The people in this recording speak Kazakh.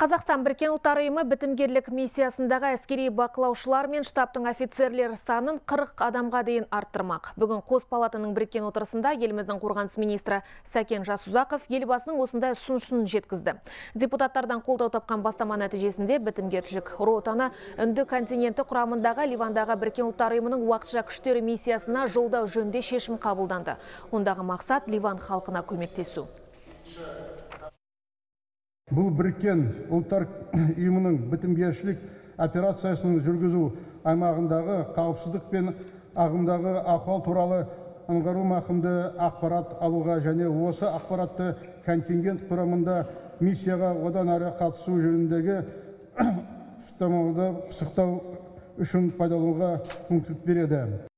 Қазақстан біріккен ұлттар ұйымы бітімгерлік миссиясындағы әскери бақылаушылар мен штабтың офицерлер санын 40 адамға дейін арттырмақ. Бүгін қос палатының біріккен отырысында еліміздің қорғаныс министрі Сәкен Жасұзақов елбасының осындай ұсынысын жеткізді. Депутаттардан қолдау тапқан бастама нәтижесінде бітімгерлік ротаны үнді континенті құрамындағы Ливандағы біріккен ұлттар ұйымының уақытша күштері миссиясына жолдау жөнінде шешім қабылданды. Ондағы мақсат Ливан халқына көмектесу. Бұл біріккен ұлттар ұйымының бітімгершілік операциясының жүргізу аймағындағы қауіпсіздік пен ағымдағы ахуал туралы аңғару мақымды ақпарат алуға және осы ақпаратты контингент құрамында миссияға одан әрі қатысу жөніндегі ұстамауды пысықтау үшін пайдалануға мүмкіндік береді.